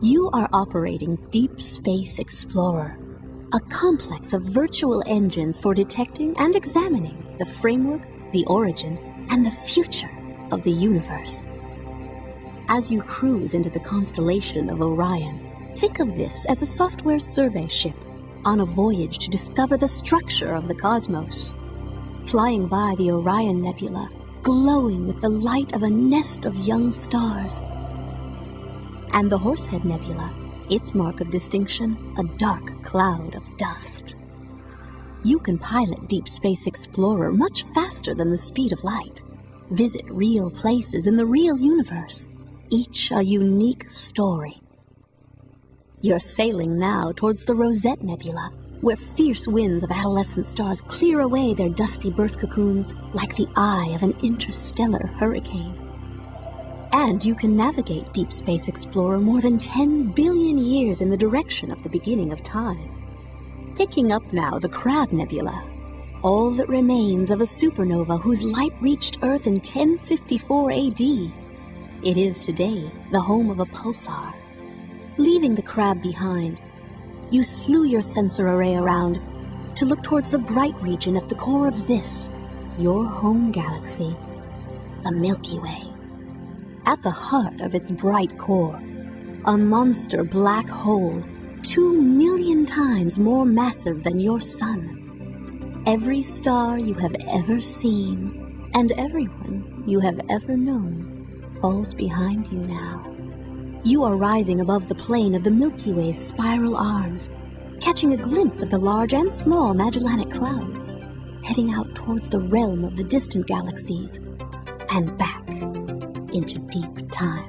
You are operating Deep Space Explorer, a complex of virtual engines for detecting and examining the framework, the origin, and the future of the universe. As you cruise into the constellation of Orion, think of this as a software survey ship on a voyage to discover the structure of the cosmos. Flying by the Orion Nebula, glowing with the light of a nest of young stars. And the Horsehead Nebula, its mark of distinction, a dark cloud of dust. You can pilot Deep Space Explorer much faster than the speed of light. Visit real places in the real universe, each a unique story. You're sailing now towards the Rosette Nebula, where fierce winds of adolescent stars clear away their dusty birth cocoons like the eye of an interstellar hurricane. And you can navigate Deep Space Explorer more than 10 billion years in the direction of the beginning of time. Picking up now the Crab Nebula, all that remains of a supernova whose light reached Earth in 1054 AD. It is today the home of a pulsar. Leaving the crab behind, you slew your sensor array around to look towards the bright region at the core of this, your home galaxy, the Milky Way. At the heart of its bright core, a monster black hole, two million times more massive than your sun. Every star you have ever seen, and everyone you have ever known, falls behind you now. You are rising above the plane of the Milky Way's spiral arms, catching a glimpse of the large and small Magellanic Clouds, heading out towards the realm of the distant galaxies, and back into deep time.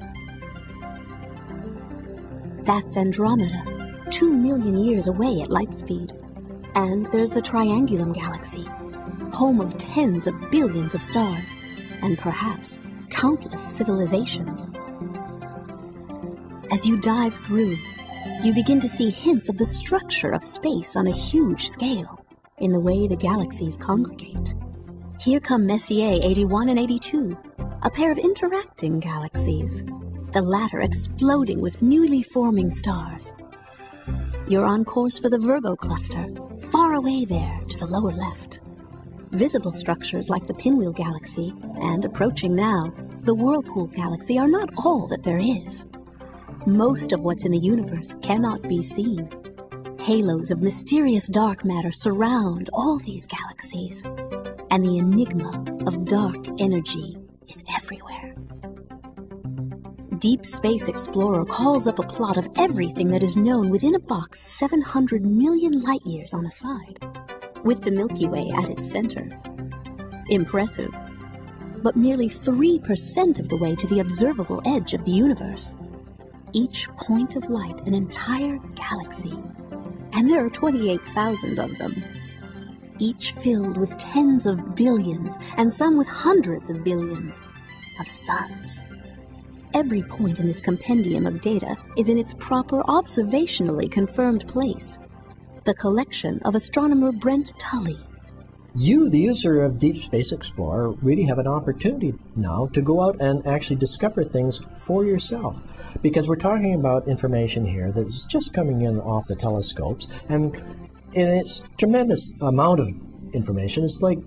That's Andromeda, two million years away at light speed. And there's the Triangulum Galaxy, home of tens of billions of stars, and perhaps countless civilizations. As you dive through, you begin to see hints of the structure of space on a huge scale in the way the galaxies congregate. Here come Messier 81 and 82, a pair of interacting galaxies, the latter exploding with newly forming stars. You're on course for the Virgo cluster, far away there to the lower left. Visible structures like the Pinwheel Galaxy, and approaching now, the Whirlpool Galaxy are not all that there is. Most of what's in the universe cannot be seen. Halos of mysterious dark matter surround all these galaxies, and the enigma of dark energy is everywhere. Deep Space Explorer calls up a plot of everything that is known within a box 700 million light years on a side, with the Milky Way at its center. Impressive, but merely 3% of the way to the observable edge of the universe each point of light an entire galaxy, and there are 28,000 of them, each filled with tens of billions, and some with hundreds of billions, of suns. Every point in this compendium of data is in its proper observationally confirmed place, the collection of astronomer Brent Tully you, the user of Deep Space Explorer, really have an opportunity now to go out and actually discover things for yourself. Because we're talking about information here that's just coming in off the telescopes, and in its tremendous amount of information, it's like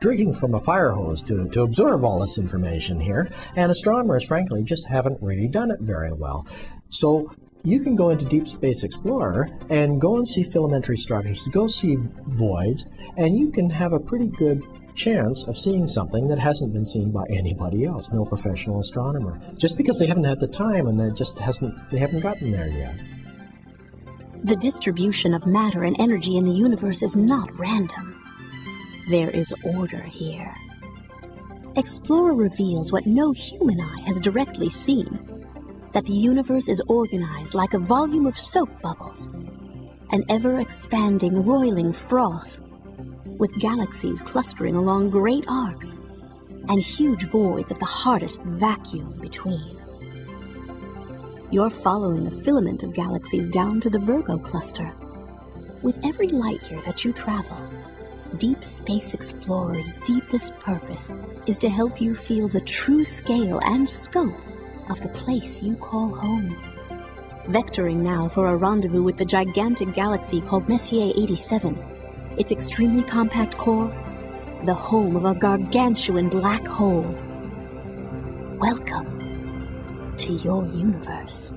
drinking from a fire hose to, to absorb all this information here, and astronomers, frankly, just haven't really done it very well. So you can go into Deep Space Explorer and go and see filamentary structures, go see voids, and you can have a pretty good chance of seeing something that hasn't been seen by anybody else, no professional astronomer. Just because they haven't had the time and it just hasn't they haven't gotten there yet. The distribution of matter and energy in the universe is not random. There is order here. Explorer reveals what no human eye has directly seen that the universe is organized like a volume of soap bubbles, an ever-expanding, roiling froth, with galaxies clustering along great arcs, and huge voids of the hardest vacuum between. You're following a filament of galaxies down to the Virgo cluster. With every light year that you travel, Deep Space Explorer's deepest purpose is to help you feel the true scale and scope of the place you call home. vectoring now for a rendezvous with the gigantic galaxy called Messier 87. Its extremely compact core, the home of a gargantuan black hole. Welcome to your universe.